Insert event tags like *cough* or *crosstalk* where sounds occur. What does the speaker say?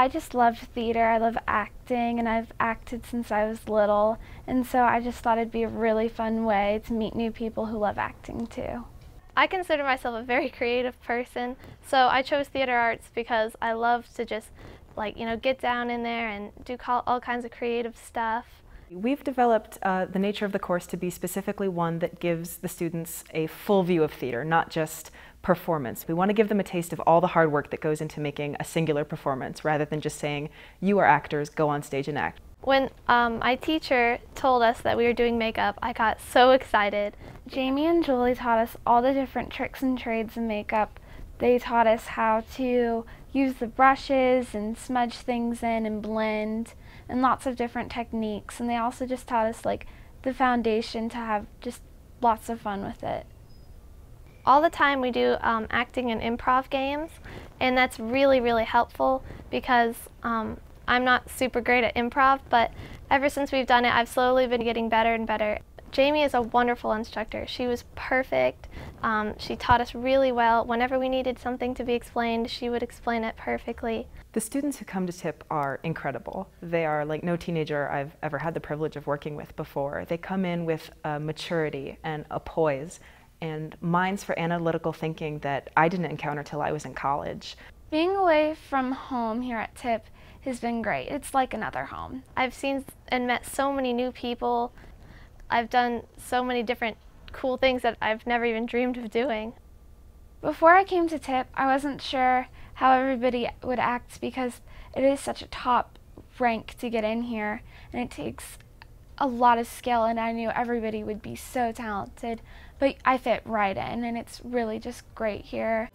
I just love theater. I love acting, and I've acted since I was little. And so I just thought it'd be a really fun way to meet new people who love acting too. I consider myself a very *laughs* creative person, so I chose theater arts because I love to just like, you know, get down in there and do all kinds of creative stuff. We've developed uh, the nature of the course to be specifically one that gives the students a full view of theater, not just performance. We want to give them a taste of all the hard work that goes into making a singular performance rather than just saying, you are actors, go on stage and act. When um, my teacher told us that we were doing makeup, I got so excited. Jamie and Julie taught us all the different tricks and trades in makeup. They taught us how to use the brushes and smudge things in and blend and lots of different techniques. And they also just taught us like the foundation to have just lots of fun with it. All the time we do um, acting and improv games, and that's really, really helpful because um, I'm not super great at improv, but ever since we've done it, I've slowly been getting better and better. Jamie is a wonderful instructor. She was perfect. Um, she taught us really well. Whenever we needed something to be explained, she would explain it perfectly. The students who come to TIP are incredible. They are like no teenager I've ever had the privilege of working with before. They come in with a maturity and a poise and minds for analytical thinking that I didn't encounter till I was in college. Being away from home here at TIP has been great. It's like another home. I've seen and met so many new people I've done so many different cool things that I've never even dreamed of doing. Before I came to TIP, I wasn't sure how everybody would act because it is such a top rank to get in here and it takes a lot of skill and I knew everybody would be so talented, but I fit right in and it's really just great here.